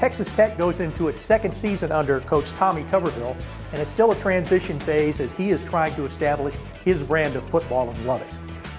Texas Tech goes into its second season under Coach Tommy Tuberville, and it's still a transition phase as he is trying to establish his brand of football in Lubbock.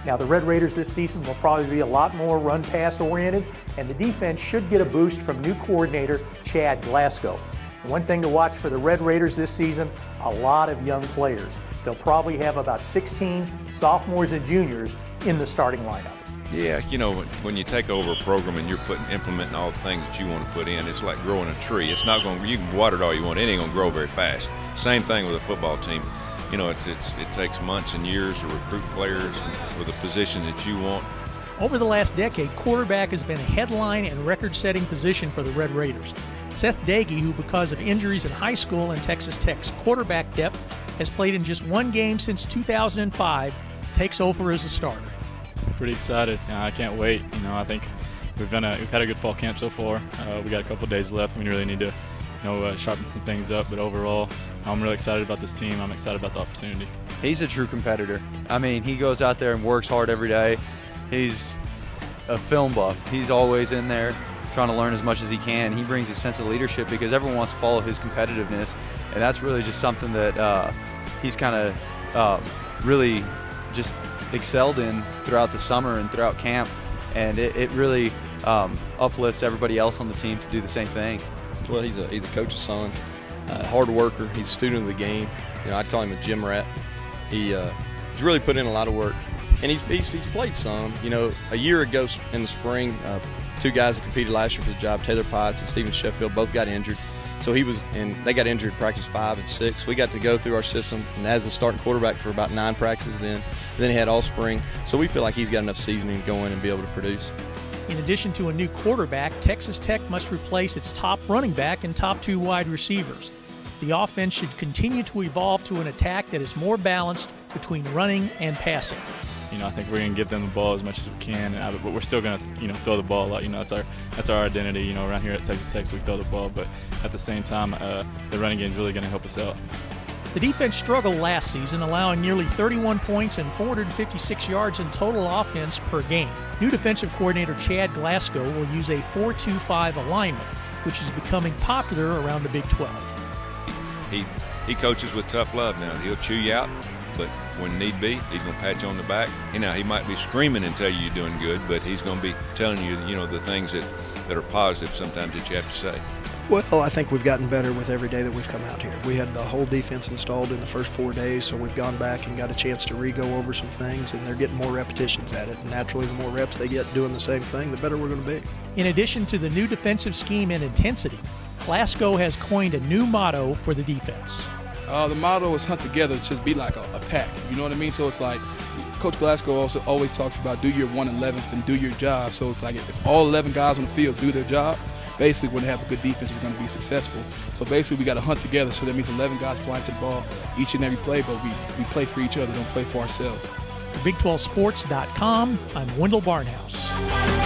Now, the Red Raiders this season will probably be a lot more run pass oriented, and the defense should get a boost from new coordinator Chad Glasgow. One thing to watch for the Red Raiders this season a lot of young players. They'll probably have about 16 sophomores and juniors in the starting lineup. Yeah, you know, when you take over a program and you're putting implementing all the things that you want to put in, it's like growing a tree. It's not going. You can water it all you want. It ain't going to grow very fast. Same thing with a football team. You know, it's, it's it takes months and years to recruit players for the position that you want. Over the last decade, quarterback has been a headline and record-setting position for the Red Raiders. Seth Doege, who because of injuries in high school and Texas Tech's quarterback depth has played in just one game since 2005, takes over as a starter pretty excited. Know, I can't wait. You know, I think we've done a, we've had a good fall camp so far. Uh, we got a couple days left. We really need to, you know, uh, sharpen some things up. But overall, I'm really excited about this team. I'm excited about the opportunity. He's a true competitor. I mean, he goes out there and works hard every day. He's a film buff. He's always in there trying to learn as much as he can. He brings a sense of leadership because everyone wants to follow his competitiveness, and that's really just something that uh, he's kind of um, really just excelled in throughout the summer and throughout camp, and it, it really um, uplifts everybody else on the team to do the same thing. Well, he's a he's a coach's son, hard worker. He's a student of the game. You know, I'd call him a gym rat. He uh, he's really put in a lot of work, and he's, he's he's played some. You know, a year ago in the spring, uh, two guys that competed last year for the job, Taylor Potts and Steven Sheffield, both got injured. So he was, and they got injured practice five and six. We got to go through our system, and as the starting quarterback for about nine practices. Then, then he had all spring. So we feel like he's got enough seasoning to go in and be able to produce. In addition to a new quarterback, Texas Tech must replace its top running back and top two wide receivers. The offense should continue to evolve to an attack that is more balanced between running and passing. You know, I think we're going to give them the ball as much as we can, but we're still going to, you know, throw the ball a lot. You know, that's our that's our identity. You know, around here at Texas Tech, we throw the ball, but at the same time, uh, the running game is really going to help us out. The defense struggled last season, allowing nearly 31 points and 456 yards in total offense per game. New defensive coordinator Chad Glasgow will use a 4 2 5 alignment, which is becoming popular around the Big 12. He, he coaches with tough love now. He'll chew you out, but when need be, he's going to pat you on the back. You know, he might be screaming and tell you you're doing good, but he's going to be telling you, you know, the things that, that are positive sometimes that you have to say. Well, I think we've gotten better with every day that we've come out here. We had the whole defense installed in the first four days, so we've gone back and got a chance to re-go over some things, and they're getting more repetitions at it. And naturally, the more reps they get doing the same thing, the better we're going to be. In addition to the new defensive scheme and intensity, Glasgow has coined a new motto for the defense. Uh, the motto is hunt together to be like a, a, pack. You know what I mean? So it's like Coach Glasgow also always talks about do your 111th and do your job. So it's like if all 11 guys on the field do their job, basically when they have a good defense, we're going to be successful. So basically we got to hunt together. So that means 11 guys flying to the ball each and every play, but we, we play for each other, don't play for ourselves. Big12Sports.com, I'm Wendell Barnhouse.